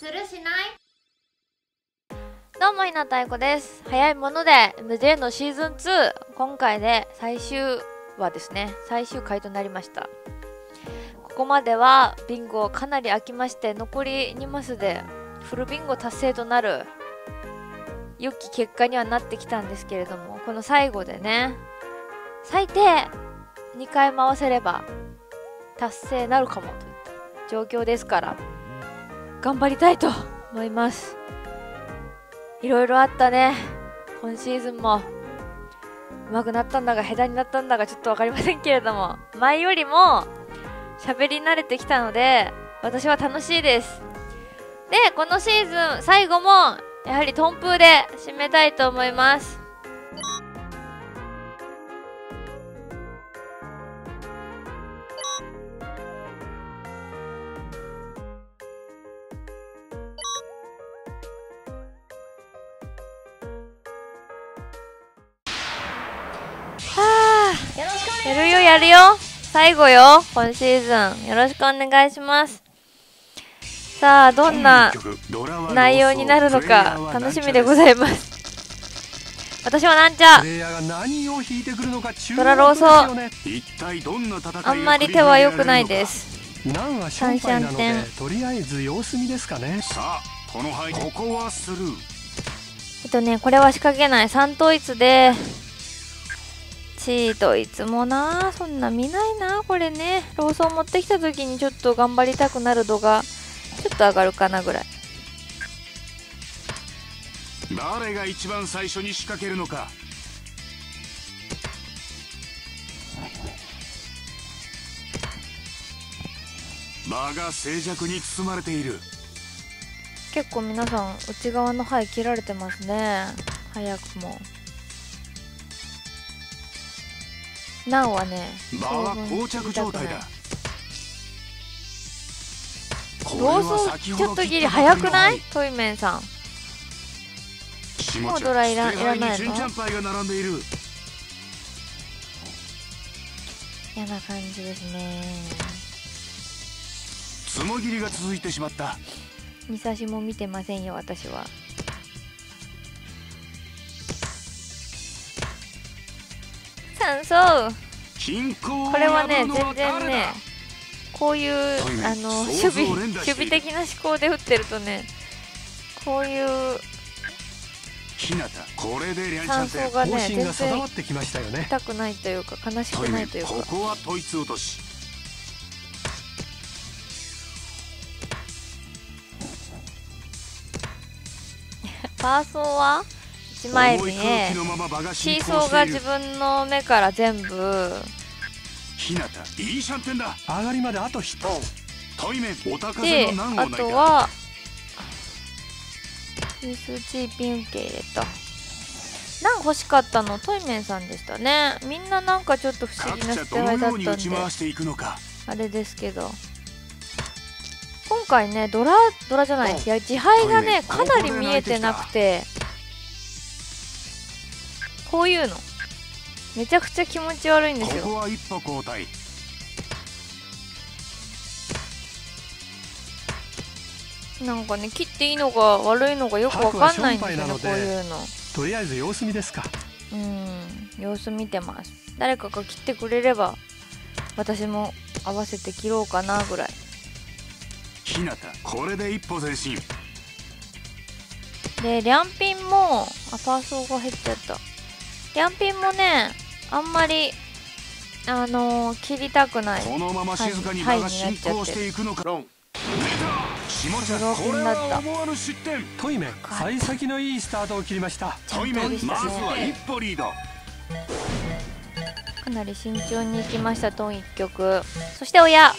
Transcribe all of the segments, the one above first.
するしない？どうもひなたいこです。早いもので MJ のシーズン2今回で最終話ですね。最終回となりました。ここまではビンゴかなり空きまして残り2マスでフルビンゴ達成となる良き結果にはなってきたんですけれどもこの最後でね最低2回回せれば達成なるかもといった状況ですから頑張りたいと思います。いろいろあったね。今シーズンも。上手くなったんだか下手になったんだかちょっと分かりませんけれども。前よりも喋り慣れてきたので私は楽しいです。でこのシーズン最後もやはりトンプーで締めたいと思います。あやるよ。最後よ今シーズン。よろしくお願いします。さあどんな内容になるのか楽しみでございます。私はなんちゃ。ドラローソあんまり手は良くないです。三シャンテンとりあえず様子見ですかね。さあこの範囲ここはスルーえっとねこれは仕掛けない。3統一でチートいつもな？そんな見ないな？これね。ローソン持ってきた時にちょっと頑張りたくなる度がちょっと上がるかなぐらい。誰が一番最初に仕掛けるのか？場が静寂に包まれている。結構皆さん内側の牌切られてますね。早くもなおはね場は膠着状態だ。ローソンちょっとギリ早くない？トイメンさん。もうドラいらいらないの？嫌な感じですね。つもぎりが続いてしまった。ミサシも見てませんよ私は酸素これはね全然ねこういうあの守備守備的な思考で打ってるとねこういう酸素がね全然痛くないというか悲しくないというか。ここは統一落とし。パーソーは？1枚目シーソーが自分の目から全部ひなたいいシャンテンだ。上がりまであと一対面お高であとはミスチーピン受け入れた。ナン欲しかったのトイメンさんでしたね。みんななんかちょっと不思議な捨て牌だったんであれですけど。今回ねドラドラじゃないいや自敗がねかなり見えてなくてこういうの。めちゃくちゃ気持ち悪いんですよ。ここは一歩交代なんかね切っていいのか悪いのかよくわかんないんですよねこういうの。とりあえず様子見ですか。うん様子見てます。誰かが切ってくれれば私も合わせて切ろうかなぐらい。ひなたこれで一歩前進。でリャンピンもあパーソーが減っちゃったリャンピンもねあんまりあのー、切りたくない。このまま静かに場が進行していくのか。ロン下茶。これは思わぬ失点。トイメン幸先のいいスタートを切りました。トイメンまずは一歩リード。かなり慎重にいきましたトン1曲。そして親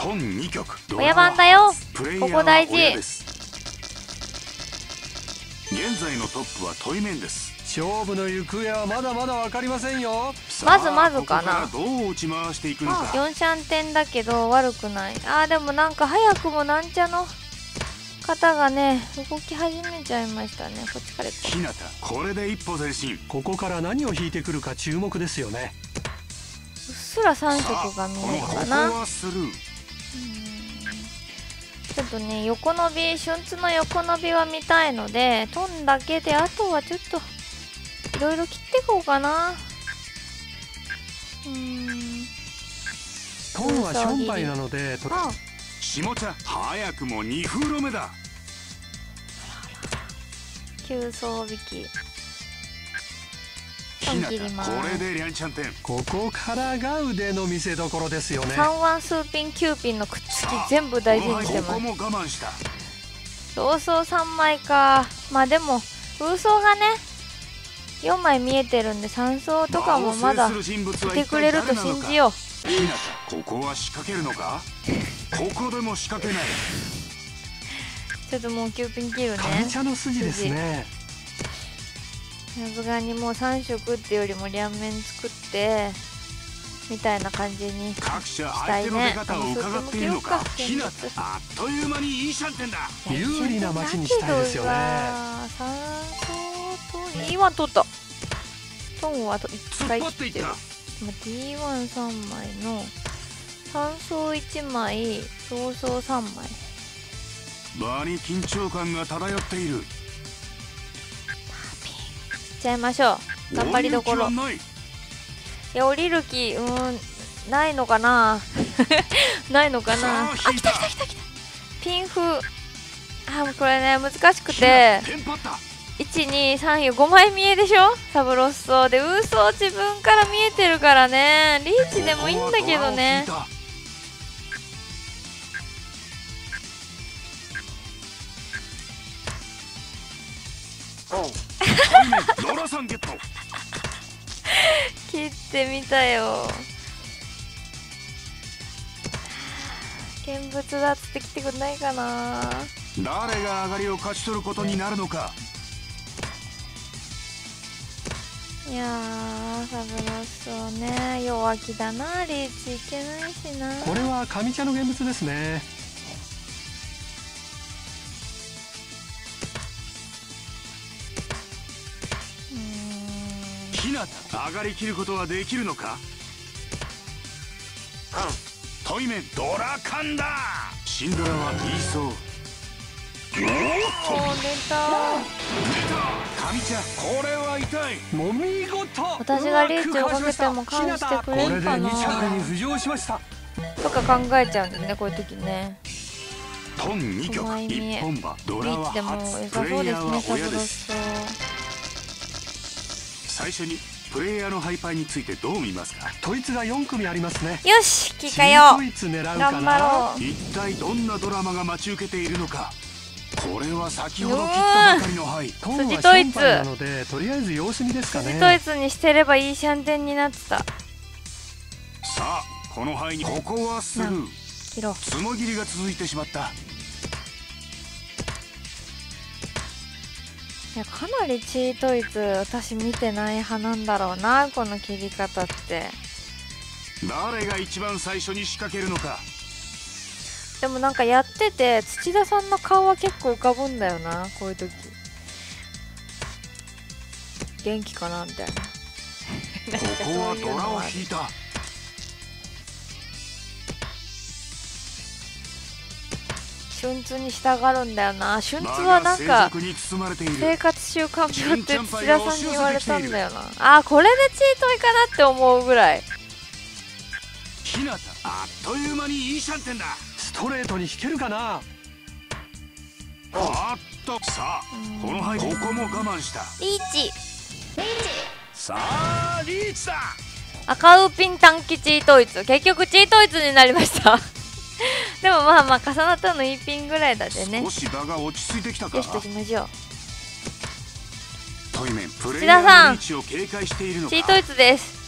トン2曲。親番だよ。ここ大事。現在のトップはトイメンです勝負の行方はまだまだ分かりませんよ。まずまずかな。どう打ち回していくのか。4シャンテンだけど悪くない。あーでもなんか早くもなんちゃの方がね動き始めちゃいましたね。こっちから行こう。日向これで一歩前進。ここから何を引いてくるか注目ですよね。うっすら3色が見えるかな。ちょっとね横伸び春津の横伸びは見たいのでトンだけであとはちょっといろいろ切っていこうかな。うーんトンはションパイなのでとあ下茶早くも2風呂目だ。急走引き。トひなン切ります。たこれでリャンチャンテンここからが腕の見せ所ですよね。3ワン数ピン9ピンのくっつき全部大事にしてます。ここも我慢した。同窓3枚か。まあでも空想がね4枚見えてるんで3層とかもまだいてくれると信じよう。ここは仕掛けるのか？ここでも仕掛けない。ちょっともう9ピン切るね。上茶の筋ですね。さすがにもう3色っていうよりも両面作ってみたいな感じに各社した相手の出いね。方を伺っているのか？あひなそうそうたあっという間にいいシャンテンだ有利な街にしたいですよね3層と E1 取った。トンはと1突っ回張ってるまあ D13 枚の3層1枚同層3枚。場に緊張感が漂っている。ちゃいましょう。頑張りどころ。いい。や降りる気うーんないのかな。ないのかな。あさあ引いた。ピンフ。あこれね難しくて12345枚見えでしょ？サブロッソで嘘自分から見えてるからね。リーチでもいいんだけどね。切ってみたよ。見物だって来てくんないかな。誰が上がりを勝ち取ることになるのかいやーサブロッソね弱気だなリーチ。いけないしな。これは上茶の現物ですね。うーん。ひなた上がりきることはできるのか？対面ドラカンだ！シンドラは言いそう私がリーチをかけても返してくこれるかな。2着に浮上しました。とか考えちゃうんですねこういう時ね。トン2曲五枚目1本馬ドリラは初さそうですプレイヤーは親ですソ最初にプレイヤーのハイパーについてどう見ますか？統一が4組ありますね。よし聞かよ統一狙うか頑な張ろう。一体どんなドラマが待ち受けているのか？これは先ほど切ったばかりの灰。トンはシ筋統一ョンパイなのでとりあえず様子見ですかね。筋統一にしてればいいシャンテンになってた。さあこの灰に。ここはスルー切ろう。つもぎりが続いてしまった。いやかなりチートイツ私見てない派なんだろうなこの切り方って。誰が一番最初に仕掛けるのかでもなんかやってて土田さんの顔は結構浮かぶんだよなこういう時。元気かなみたいな。ここはドラを引いた。春津に従うんだよな。春津場が静はなんか生活習慣病って土田さんに言われたんだよな。あーこれでチートイかなって思うぐらい。あっという間にいいシャンテンだ。ストレートに引けるかな？あっとさあこの灰ここも我慢した。リーチ。さあリーチだ。赤ウピン短期チートイツ。結局チートイツになりました。でもまあまあ重なったのいいピンぐらいだでね。よ少し場が落ち着いてきたか。しときましょう。トイメンプレイヤーの位置を警戒しているのか。チートイツです。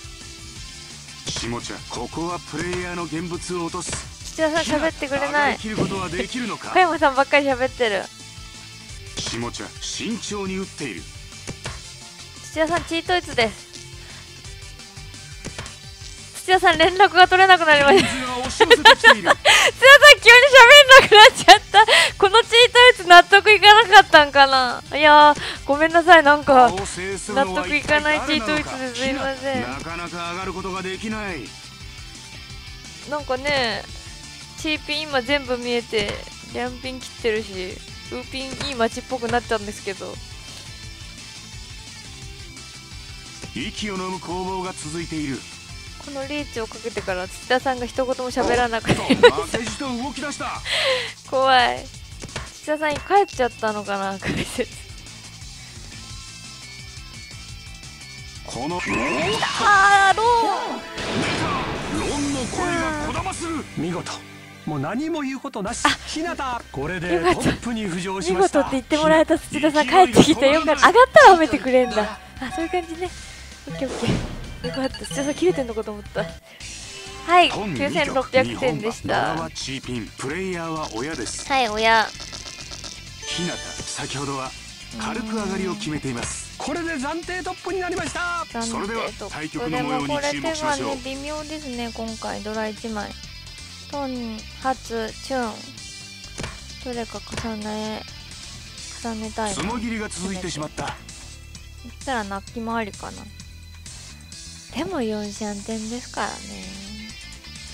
下茶ここはプレイヤーの現物を落とす土田さん喋ってくれない。りきることはできるのか？小山さんばっかり喋ってる。下茶慎重に打っている。土田さんチートイツです。土田さん連絡が取れなくなりました。土 田さん急に喋んなくなっちゃった。このチートイツ納得いかなかったんかな。いやーごめんなさいなんか。納得いかないチートイツですいません。なかなか上がることができない。なんかねチーピン今全部見えてジャンピン切ってるしウーピンいい街っぽくなっちゃうんですけど。息を飲む攻防が続いている。このリーチをかけてから土田さんが一言も喋らなくて。負けじと動き出した。怖い。土田さんに帰っちゃったのかな解説。この。あーロロンの声がこだまする。見事もう何も言うことなし。日向これでトップに浮上ーしました。見事って言ってもらえた土田さん帰ってきてよ。かった。上がったら褒めてくれんだ。あそういう感じね。オッケーオッケー。よかった。土田さん切れてんのかと思った。はい本2曲9600点でし日本はドラたはチーピンプレイヤーは親です。はい親。日向先ほどは軽く上がりを決めています。これで暫定トップになりました。それでは対局ので模様にもこれ手注目しましょう。微妙ですね今回。ドラ1枚トン初チュン。どれか重ね重ねたいな。つもぎりが続いてしまった。そしたらナッキもありかな。でも4シャン点ですからね。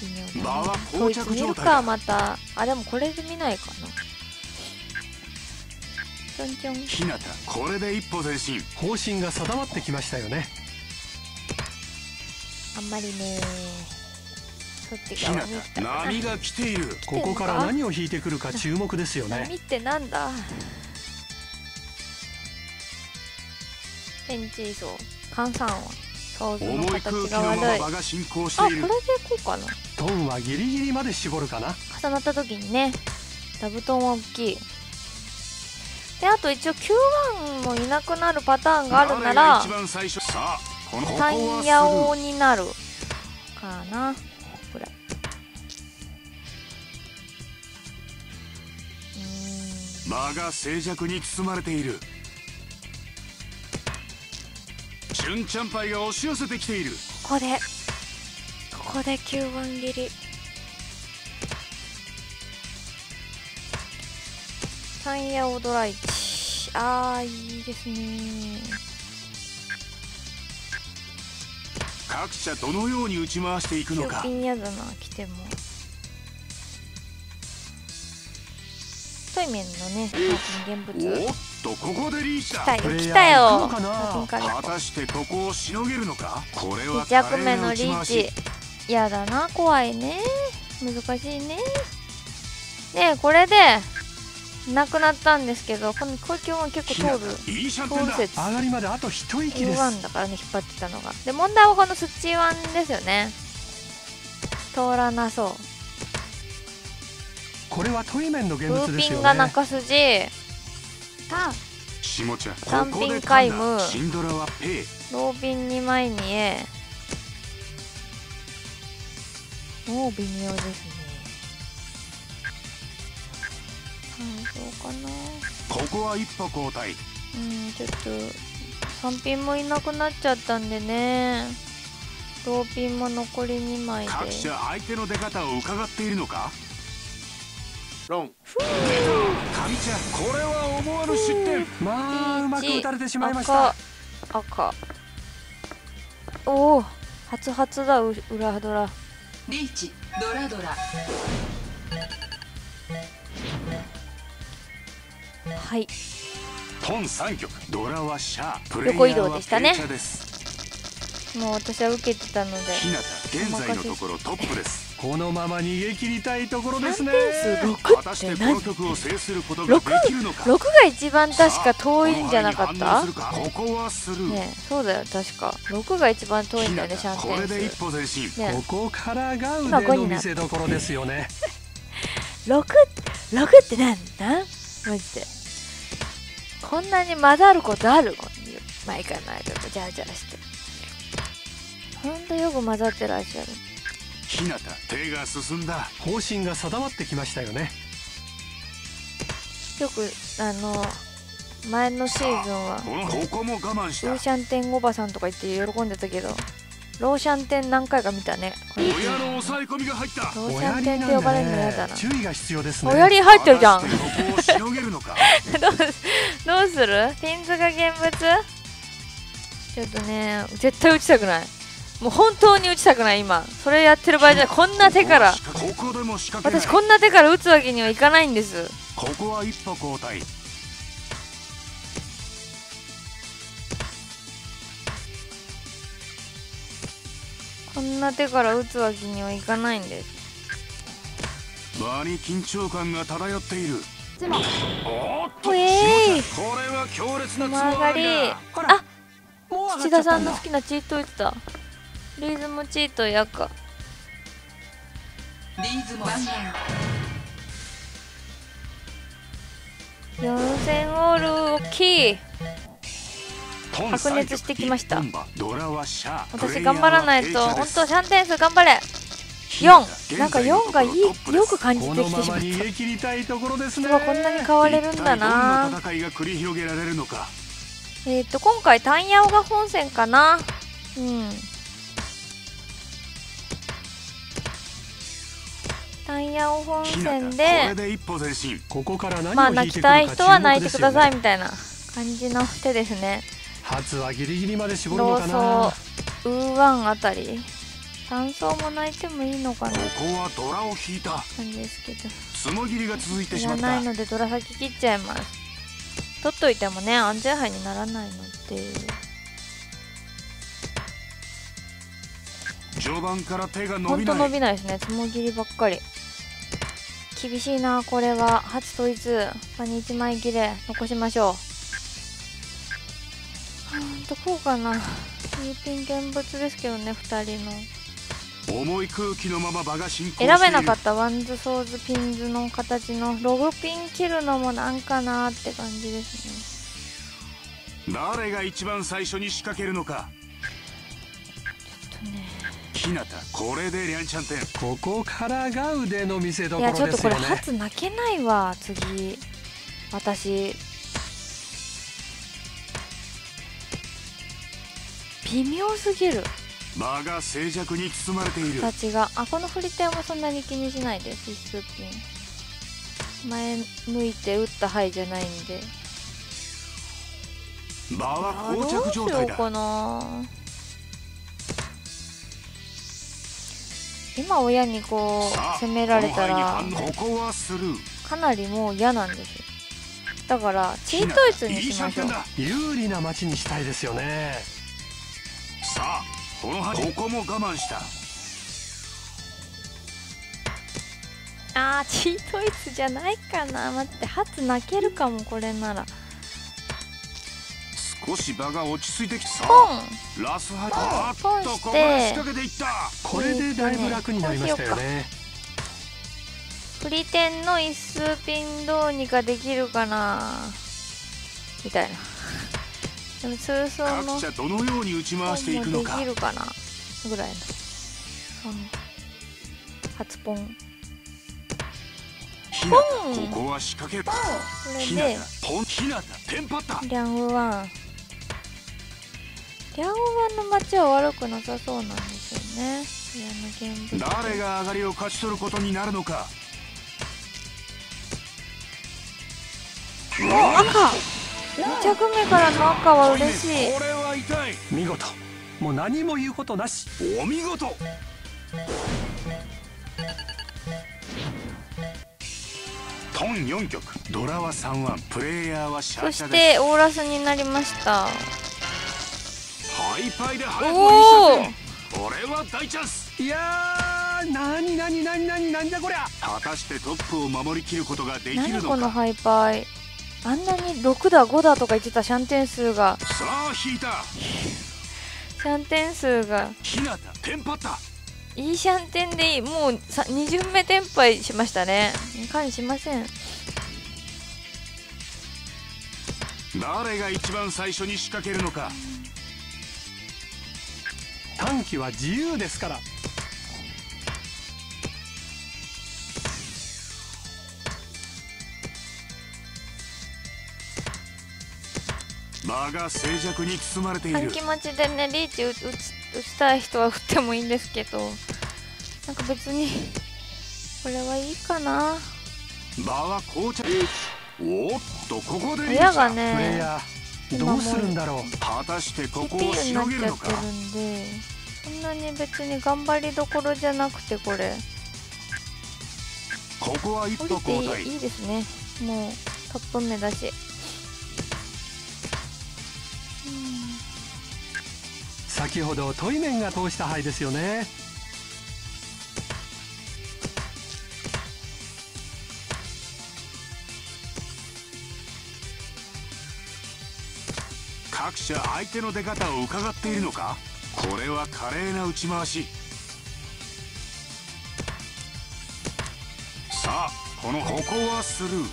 微妙だね。場はこいつ膠着見るかまたあでもこれで見ないかな。ちょんちょん日向これで一歩前進。方針が定まってきましたよね。あんまりねそっち日側に行った。波が来ている。ここから何を引いてくるか注目ですよね。波ってなんだ？ペンチーソー換算は想像の重い空気のままが進行しあこれでこうかな？トンはギリギリまで絞るかな？重なった時にね座布団は大きい。であと一応 Q1 もいなくなるパターンがあるな誰らタンはヤオすになるかな場が静寂に包まれている。チュンチャンパイが押し寄せてきている。ここでここで9番切り。タンヤオドライ。チあーいいですね。各社どのように打ち回していくのか。ピンやだな来ても対面のね現物おっとここでリーチだ。来たよ。果たしてここをしのげるのか？これは2着目のリーチ。やだな。怖いね。難しいね。でこれでなくなったんですけどこの小池は結構通る。通る説。上がりまであと一息です。U1 だからね引っ張ってたのが。で問題はこのスチワンですよね。通らなそうこれはトイメンの現ブ物ーピンがですよね中筋単ここで品皆無噛んだシンドラはペイ。ロービン2枚にえもう微妙ですね。はいそうかな。ここは一歩後退。うんちょっと3ピンもいなくなっちゃったんでね。ローピンも残り2枚で。各社相手の出方を伺っているのか？ロン。神茶これは思わぬ失点。まあうまく打たれてしまいまし赤た。赤。おお。初々だう裏ドラ。リーチドラドラ。はい。トン3曲。ドラはシャー。プレ横移イヤーは動でしたね。ペイチャです。もう私は受けてたので現在のところトップです。このまま逃げ切りたいところですね。3点数果た6してこって何の曲を制することができるのか？6が一番確か遠いんじゃなかった？こここはスルー、ねえそうだよ確か。6が一番遠いんだよねシャンこれでテン一歩前進。スねここからが腕今5になったの見せ所ですよね。6六ってなんだ？マジで。こんなに混ざることある？毎回毎回。ジャラジャラしてほんとよく混ざってらっしゃる。日向手が進んだ。方針が定まってきましたよね。よくあの前のシーズンはこのここも我慢した。ローシャンテンおばさんとか言って喜んでたけどローシャンテン何回か見たね。親の抑え込みが入った。ローシ親ャンテンって呼ばれるので嫌だな。ね注意が必要ですね。親に入ってるじゃん。どうすどうする？ピンズが現物？ちょっとね絶対打ちたくないもう本当に打ちたくない今。それやってる場合じゃない。こんな手から。ここでも仕掛けない私こんな手から打つわけにはいかないんです。ここは一歩交代こんな手から打つわけにはいかないんです。場に緊張感が漂っている。おっと。ほえいこれは強烈なツア曲がり。あ土田さんの好きなチート打ってたリズムチートやか。リーズム番4000オール大きい白熱してきました。私頑張らないと本当シャンテン数頑張れ。4なんか4がいいよく感じてきてしまった。逃げ切りたいころですね人はこんなに変われるんだな。えっ、と今回タンヤオが本戦かな。うん。タンヤオ本ひなたこ戦でれで一歩前進。ここから何まあ泣きたい人は泣いてくださいみたいな感じの手ですね。初はギリギリまで絞るのロかなウーワンあたり。単走も泣いてもいいのかな。ここはドラを引いた。感じですけど。つもぎりが続いていしまった。らないのでドラ先切っちゃいます。取っといてもね安全牌にならないので。序盤から手が伸ほんとびない。伸びないですね。つもぎりばっかり厳しいなこれは。初統一。パニ1枚切れ。残しましょう。うんどこうかな。ニーピン現物ですけどね2人の。重い空気のまま場が進行選べなかった。ワンズソーズピンズの形の。ローピン切るのもなんかなって感じですね。誰が一番最初に仕掛けるのか。ちょっとねひなたこれでリャンシャンテン。ここからが腕の見せ所いやちょっとこれですよね發鳴けないわ次。私。微妙すぎる。場が静寂に包まれている。形が。あこの振り点はそんなに気にしないです一数ピン。前向いて打った牌じゃないんで。場はあど膠うしよ着状態だうかな今親にこう攻められたらかなりもう嫌なんですだからチートイツにしましょう。有利な街にしたいですよね。さあこここも我慢した。あーチートイツじゃないかな。待って初泣けるかもこれなら少し場が落ち着いてきたさ。ポあン。ラスハイあっとポンしてここで仕掛けていった。これでだいぶ楽になりましたよね。振り点の一数ピンどうにかできるかな。みたいな。でも通走の各社どのように打ち回していくのか。ポンもできるかな。ぐらいの。ポン初ポン。ポン。ここは仕掛けた。れひなで。たポン。ひなたテンパった。リャンウワンリャンウワンの街は悪くなさそうなんですよね。誰が上がりを勝ち取ることになるのか。お赤。2着目からの赤は嬉しい。これは痛い。見事。もう何も言うことなし。お見事。トン4曲。ドラは3ワンプレイヤーはシャそしてオーラスになりましたハイパイで早くおおにこれは大チャンス。いやーなになになになになんじゃこりゃ。果たしてトップを守りきることができ何るのか。このハイパイ。あんなに6だ5だとか言ってたシャンテン数が。さあ引いた。シャンテン数が。ひなたテンパった。いいシャンテンでいいもうさ2巡目テンパイしましたね。感しません。誰が一番最初に仕掛けるのか短期は自由ですから。場が静寂に包まれている。短期待ちでねリーチ打つ打ちたい人は振ってもいいんですけどなんか別にこれはいいかな。場は膠着おっとここでリーチ親がねどうするんだろう。果たしてここを広げるのかそんなに別に頑張りどころじゃなくてこれ。ここは一歩降りていいですね。もうトップ目だし。先ほどトイメンが通した灰ですよね。各社相手の出方を伺っているのか？これは華麗な打ち回し。さあこのここはスルー。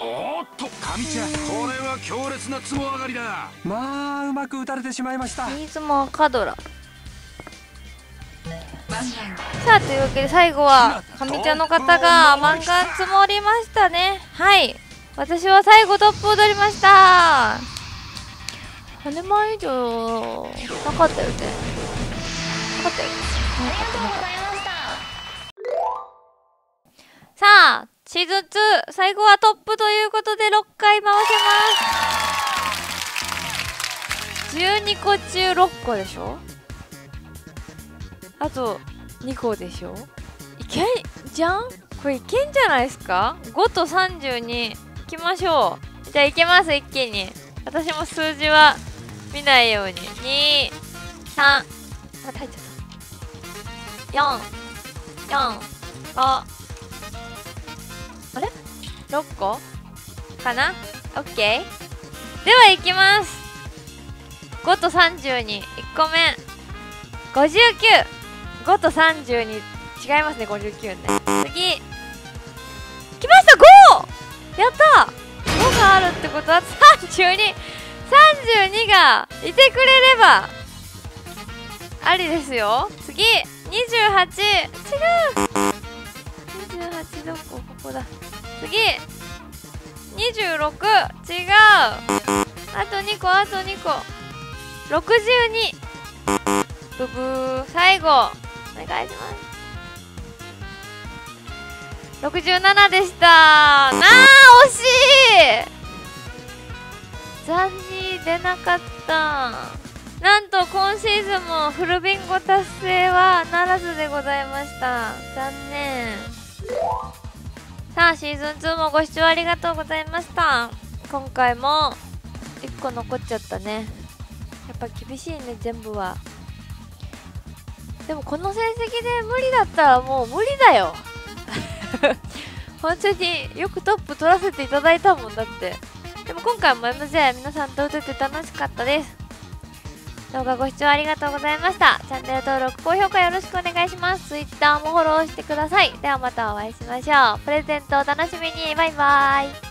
おーっと。上茶これは強烈なつも上がりだ。まあうまく打たれてしまいました。新妻カドラ。さあというわけで最後は上茶の方が満貫積もりましたね。はい私は最後トップを取りました。羽間以上なかったよね。なかったよなかったなかったさあシーズン2最後はトップということで6回回せます。12個中6個でしょ？あと2個でしょ？いけんじゃん？これいけんじゃないですか？5と32いきましょうじゃあいけます一気に私も数字は見ないように23あ入っちゃった。44 5あれ ?6 個かな ?OK ではいきます。5と321個目。595と32違いますね59ね。次。3232がいてくれればありですよ。次28違う。28どこここだ。次26違う。あと2個あと2個62ブブー。最後。お願いします。67でした。なあ惜しい。残念出なかった。なんと今シーズンもフルビンゴ達成はならずでございました。残念。さあシーズン2もご視聴ありがとうございました。今回も1個残っちゃったね。やっぱ厳しいね全部は。でもこの成績で無理だったらもう無理だよ。本当によくトップ取らせていただいたもんだって。でも今回も MJ 皆さんと打てて楽しかったです。動画ご視聴ありがとうございました。チャンネル登録高評価よろしくお願いします。Twitter もフォローしてください。ではまたお会いしましょう。プレゼントお楽しみに。バイバーイ。